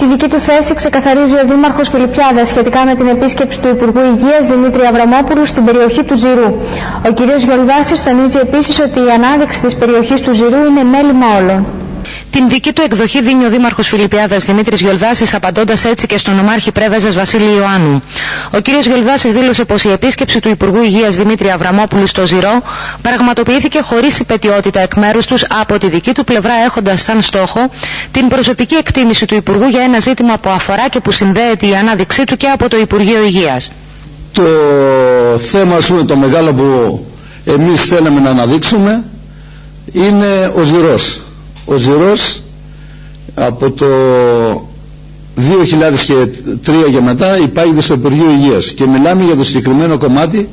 Τη δική του θέση ξεκαθαρίζει ο Δήμαρχος Φιλιππιάδας σχετικά με την επίσκεψη του Υπουργού Υγείας Δημήτρη Αβραμόπουλου στην περιοχή του Ζηρού. Ο κ. Γιολδάσης τονίζει επίσης ότι η ανάδειξη της περιοχής του Ζηρού είναι μέλημα όλων. Την δική του εκδοχή δίνει ο Δήμαρχος Φιλιππιάδας Δημήτρης Γιολδάσης απαντώντας έτσι και στον ομάρχη Πρέβεζας Βασίλη Ιωάννου. Ο κ. Γιολδάσης δήλωσε πως η επίσκεψη του Υπουργού Υγείας Δημήτρη Αβραμόπουλου στο Ζηρό πραγματοποιήθηκε χωρίς υπετιότητα εκ μέρους τους από τη δική του πλευρά έχοντας σαν στόχο την προσωπική εκτίμηση του Υπουργού για ένα ζήτημα που αφορά και που συνδέεται η ανάδειξή του και από το Υπουργείο Υγείας. Το θέμα ας πούμε, το μεγάλο που εμείς θέλαμε να αναδείξουμε είναι ο Ζηρός ο Ζηρός από το 2003 και μετά υπάγεται στο Υπουργείο Υγείας και μιλάμε για το συγκεκριμένο κομμάτι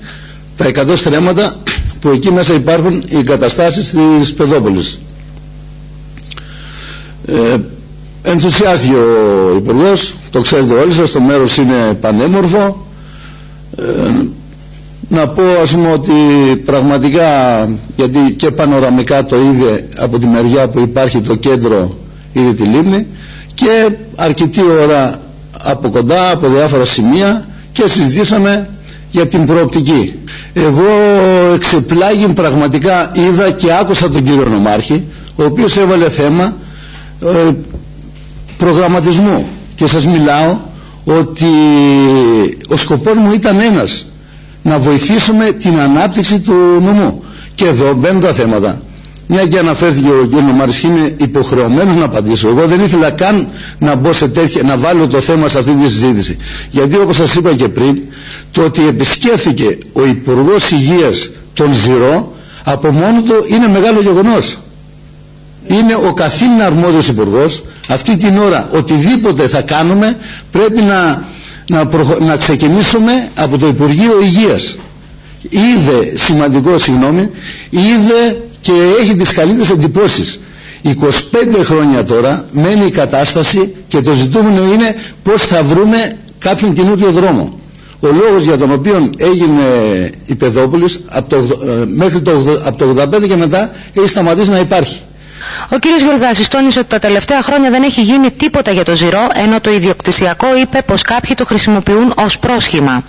τα 100 στρέμματα που εκεί μέσα υπάρχουν οι εγκαταστάσεις της Πεδόπολης. Ε, ενθουσιάστηκε ο Υπουργός, το ξέρετε όλοι σας, το μέρος είναι πανέμορφο. Ε, να πω ας πούμε ότι πραγματικά γιατί και πανοραμικά το είδε από τη μεριά που υπάρχει το κέντρο είδε τη λίμνη και αρκετή ώρα από κοντά από διάφορα σημεία και συζητήσαμε για την προοπτική. Εγώ εξεπλάγει πραγματικά είδα και άκουσα τον κύριο Νομάρχη ο οποίος έβαλε θέμα ε, προγραμματισμού και σας μιλάω ότι ο σκοπός μου ήταν ένας να βοηθήσουμε την ανάπτυξη του νομού. Και εδώ μπαίνουν τα θέματα. Μια και αναφέρθηκε ο κ. Μαρισχή, είμαι υποχρεωμένος να απαντήσω. Εγώ δεν ήθελα καν να μπω σε τέτοια, να βάλω το θέμα σε αυτή τη συζήτηση. Γιατί όπως σας είπα και πριν, το ότι επισκέφθηκε ο Υπουργός Υγείας τον Ζηρό, από μόνο του είναι μεγάλο γεγονός. Είναι ο καθήλυνα αρμόδιος υπουργός. Αυτή την ώρα οτιδήποτε θα κάνουμε πρέπει να να, να ξεκινήσουμε από το Υπουργείο Υγείας. Είδε, σημαντικό συγγνώμη, είδε και έχει τις καλύτερες εντυπώσεις. 25 χρόνια τώρα μένει η κατάσταση και το ζητούμενο είναι πώς θα βρούμε κάποιον καινούριο δρόμο. Ο λόγος για τον οποίο έγινε η Πεδόπολης από το, ε, μέχρι το, από το 85 και μετά έχει σταματήσει να υπάρχει. Ο κ. Γιουργάσης τόνισε ότι τα τελευταία χρόνια δεν έχει γίνει τίποτα για το ζυρό, ενώ το ιδιοκτησιακό είπε πως κάποιοι το χρησιμοποιούν ως πρόσχημα.